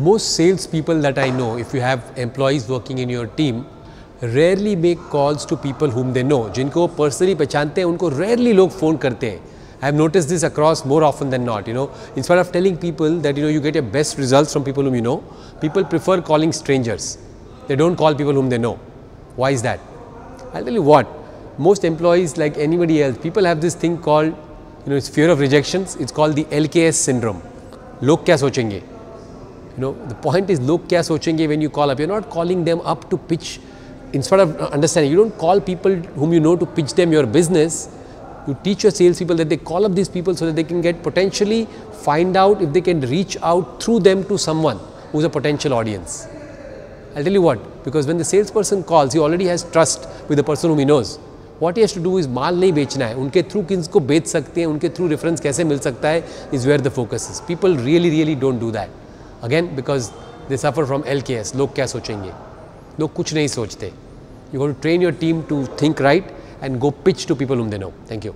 most salespeople that I know, if you have employees working in your team, rarely make calls to people whom they know. जिनको personally पहचानते हैं उनको rarely लोग phone करते हैं. I have noticed this across more often than not. You know, instead of telling people that you know you get your best results from people whom you know, people prefer calling strangers. They don't call people whom they know. Why is that? I'll tell you what. Most employees, like anybody else, people have this thing called, you know, it's fear of rejections. It's called the LKS syndrome. लोग क्या सोचेंगे? You know, the point is लोग क्या सोचेंगे when you call up. You're not calling them up to pitch. Instead of understanding, you don't call people whom you know to pitch them your business. You teach your salespeople that they call up these people so that they can get potentially find out if they can reach out through them to someone who's a potential audience. I'll tell you what, because when the salesperson calls, he already has trust with the person whom he knows. What he has to do is माल नहीं बेचना है उनके through किसको बेच सकते हैं उनके through reference कैसे मिल सकता है is where the focus is people really really don't do that again because they suffer from L के एस लोग क्या सोचेंगे लोग कुछ नहीं सोचते you go to train your team to think right and go pitch to people whom they know. Thank you.